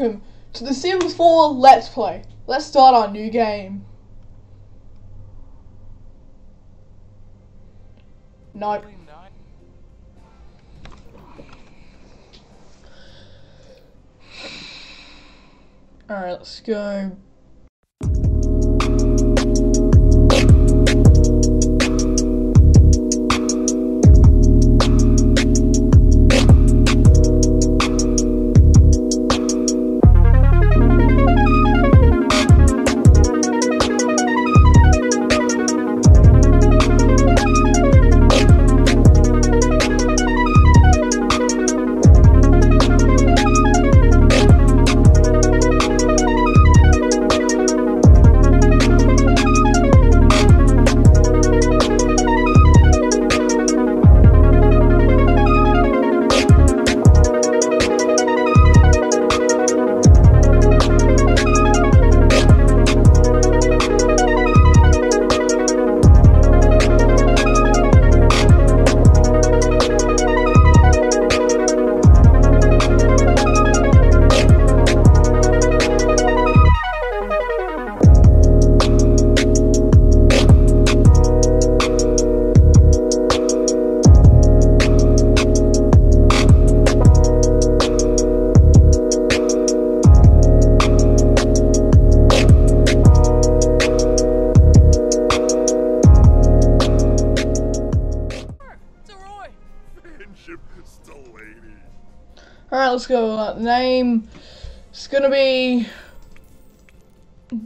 welcome to the Sims 4 Let's Play. Let's start our new game. Nope. Alright, let's go. Let's go. Name It's gonna be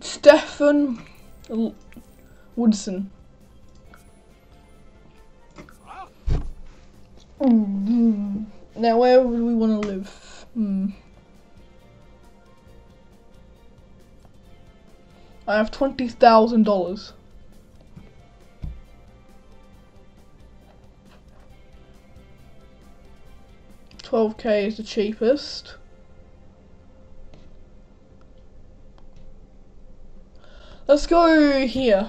Stefan Woodson. Mm, Now, where would we want to live? Hmm. I have twenty thousand dollars. Twelve K is the cheapest. Let's go here.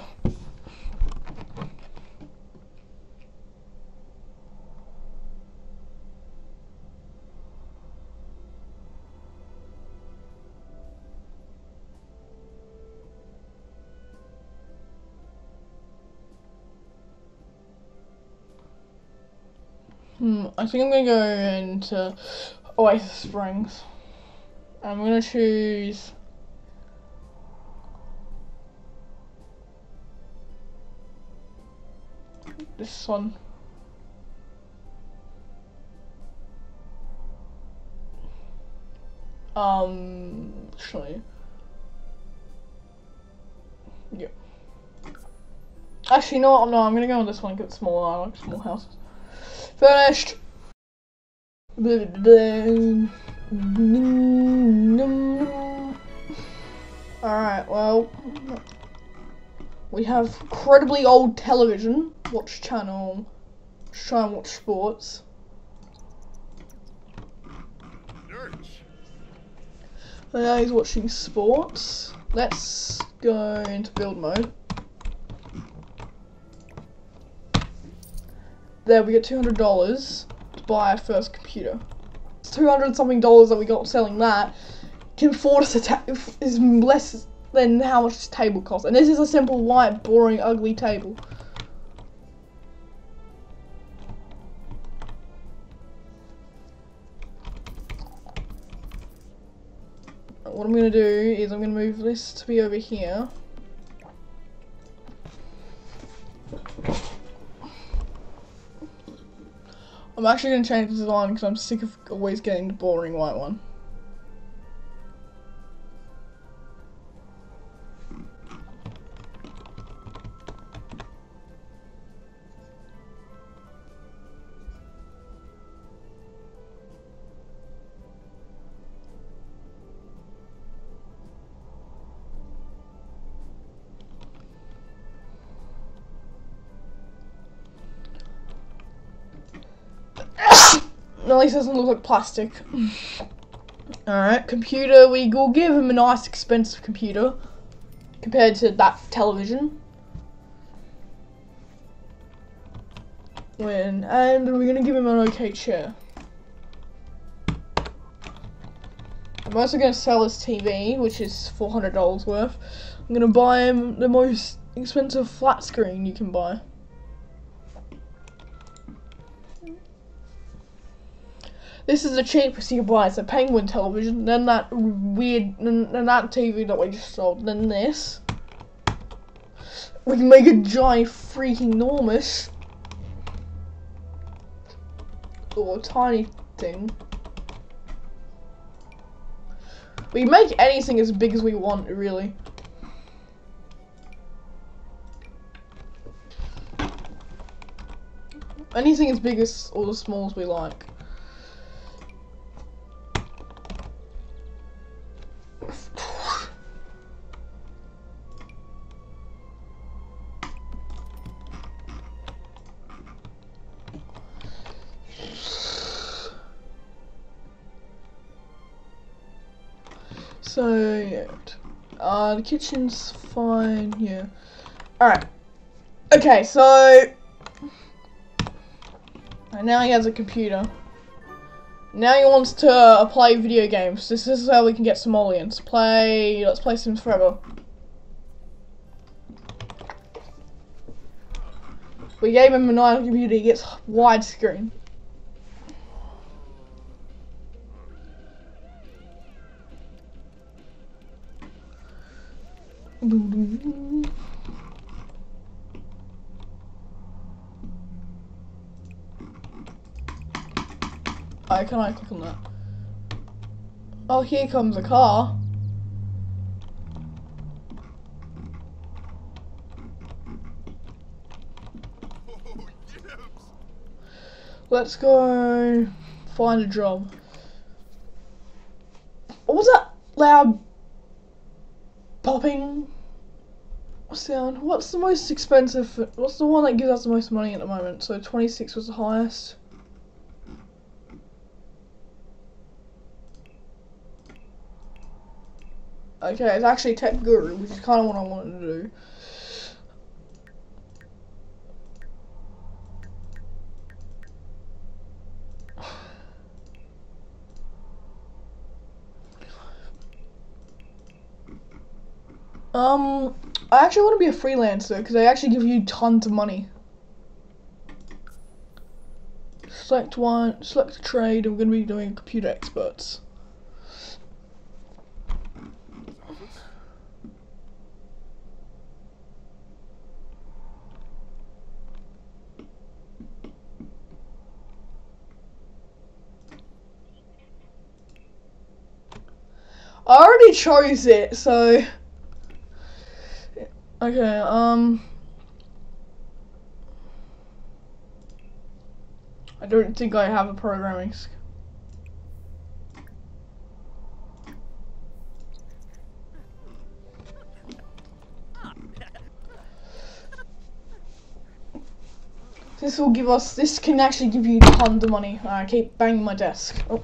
Hmm, I think I'm gonna go into Oasis Springs. I'm gonna choose. This one. Um, actually. Yep. Actually, no, no, I'm gonna go on this one, get smaller. I like small houses. Finished. Alright, well, we have incredibly old television. Watch channel. Let's try and watch sports. Now he's watching sports. Let's go into build mode. There, we get two hundred dollars to buy our first computer. It's two hundred something dollars that we got selling that can afford us a ta- is less than how much this table costs. And this is a simple, white, boring, ugly table. What I'm gonna do is I'm gonna move this to be over here. I'm actually gonna change the design because I'm sick of always getting the boring white one. At least it doesn't look like plastic. Alright, computer. We will give him a nice expensive computer compared to that television. When and we're gonna give him an okay chair. I'm also going to sell this TV, which is $400 worth. I'm going to buy him the most expensive flat screen you can buy. This is the cheapest you buy. It's a Penguin television. Then that weird, then that TV that we just sold. Then this. We can make a giant, freaking enormous, or tiny thing. We can make anything as big as we want, really. Anything as big as or as small as we like. Uh, the kitchen's fine. Yeah. All right. Okay, so and now he has a computer. Now he wants to uh, play video games. This is how we can get some audience. Play. Let's play Sims Forever. We gave him a nice computer. He gets widescreen. Why can I click on that? Oh, here comes a car. Let's go find a job. What was that loud What's the most expensive? What's the one that gives us the most money at the moment? So 26 was the highest. Okay, it's actually Tech Guru, which is kind of what I wanted to do. Um, I actually want to be a freelancer because they actually give you tons of money. Select one, select a trade, and we're going to be doing computer experts. I already chose it, so. Okay, um. I don't think I have a programming sk- This will give us, this can actually give you tons of money. I keep banging my desk. Oh.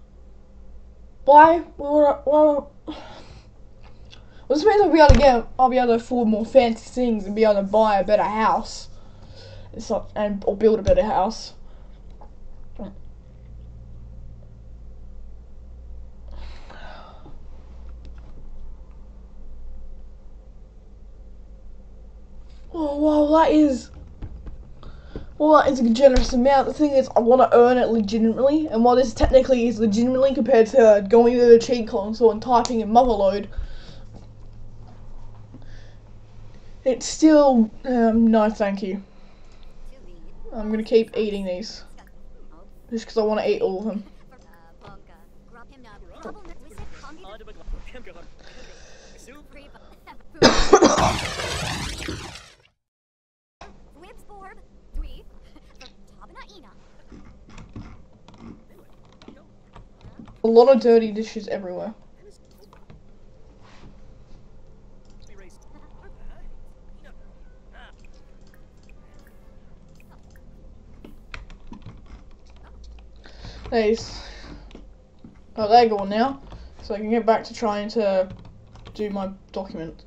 Why? Well, this means I'll be able to get, I'll be able to afford more fancy things and be able to buy a better house. It's not, and or build a better house. Oh wow, that is. Well, that is a generous amount. The thing is, I want to earn it legitimately, and while this technically is legitimately compared to going to the cheat console and typing in motherlode, It's still um, no, thank you. I'm gonna keep eating these just because I want to eat all of them. A lot of dirty dishes everywhere. Nice. Oh, they're gone now. So I can get back to trying to do my document.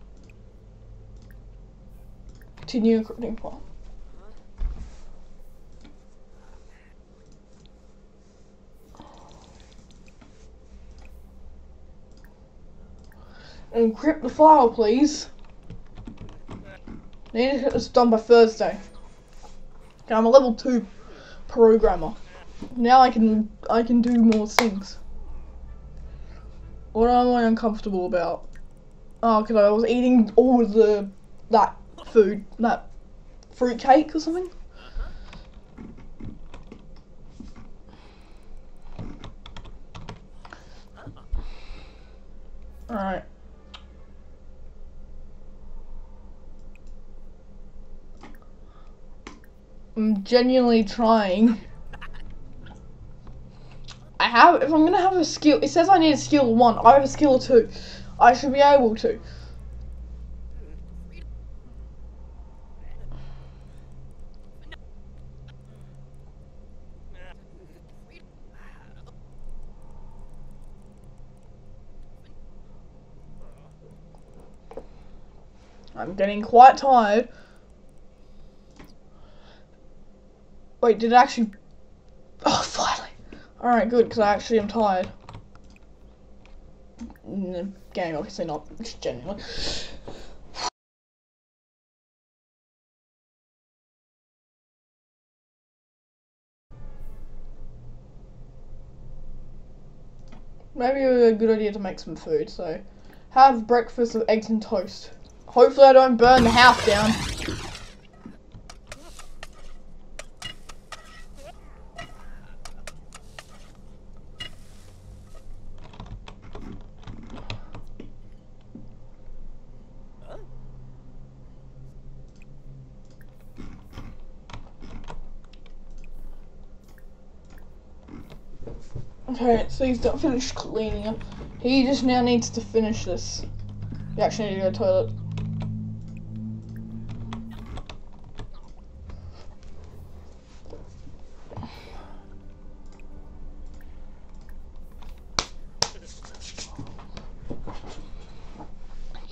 Continue encrypting file. Encrypt the file, please. Need to get this done by Thursday. Okay, I'm a level 2 programmer. Now I can I can do more things. What am I uncomfortable about? Oh, because I was eating all of the that food, that fruit cake or something. Alright. I'm genuinely trying. I have, if I'm gonna have a skill, it says I need a skill one. I have a skill two. I should be able to. I'm getting quite tired. Wait, did it actually... Oh, finally. Alright, good, because I actually am tired. Mm, Game, obviously not, just genuinely. Maybe it was a good idea to make some food, so have breakfast with eggs and toast. Hopefully I don't burn the house down. Okay, so he's done finished cleaning up. He just now needs to finish this. He actually need to go to the toilet.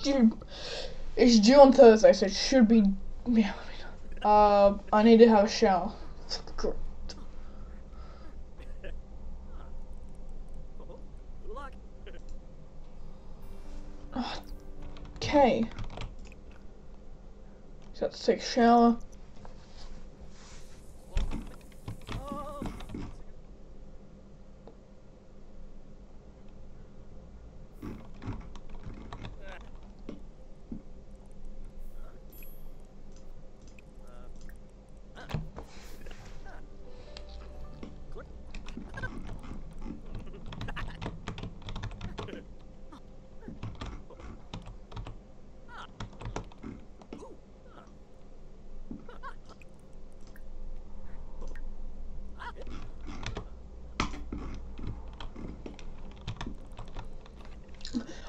Due, it's due on Thursday, so it should be. Yeah, uh, I need to have a shower. Okay. So let's take a shower.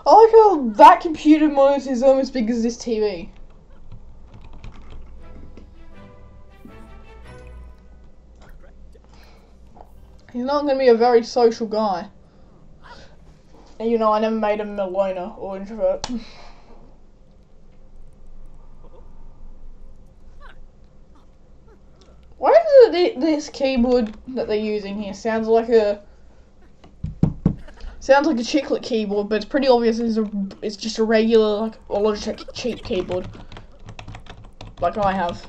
I like how that computer monitor is almost as big as this TV. He's not going to be a very social guy. And you know, I never made him a loner or introvert. Why is it this keyboard that they're using here sounds like a sounds like a chiclet keyboard, but it's pretty obvious it's a it's just a regular like a Logitech cheap keyboard, like I have.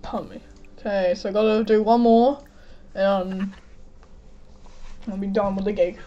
Pardon me. Okay, so I gotta do one more, and um, I'll be done with the gig.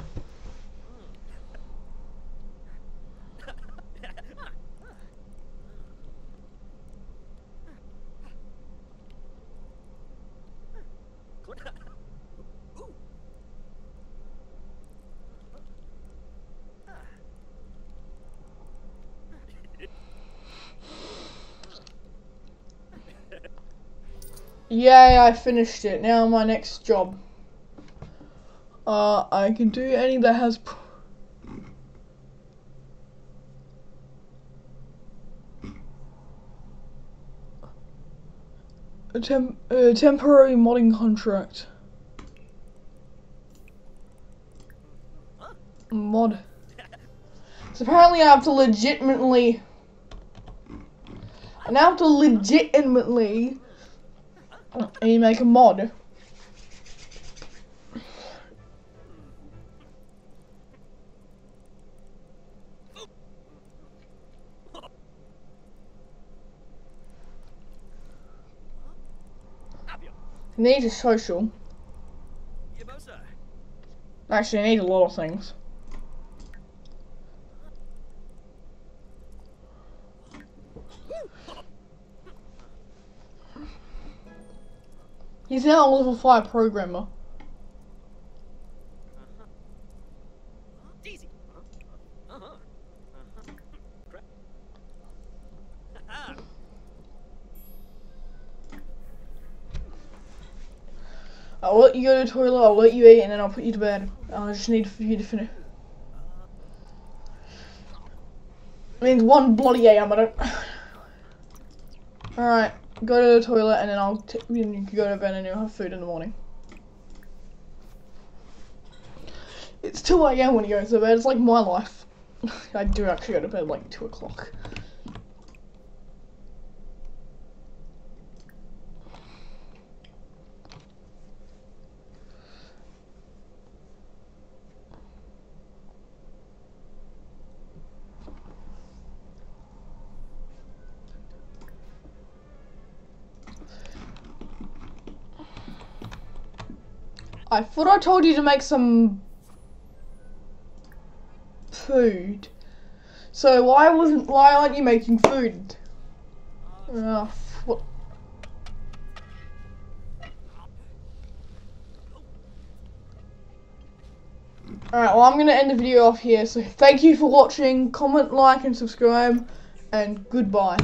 Yay, I finished it. Now my next job. Uh, I can do any that has. A temp- uh, temporary modding contract. Mod. So apparently I have to legitimately. And I have to legitimately and you make a mod. Need a social. Actually, I need a lot of things. He's now a level 5 programmer. I'll let you go to the toilet, I'll let you eat, and then I'll put you to bed. Uh, I just need for you to finish. means one bloody AM, I don't... Alright, go to the toilet, and then I'll t you can go to bed and you'll have food in the morning. It's 2 AM when he goes to bed, it's like my life. I do actually go to bed like 2 o'clock. I thought I told you to make some food. So why wasn't why aren't you making food? Ugh, what? Alright, well I'm gonna end the video off here, so thank you for watching, comment, like and subscribe, and goodbye.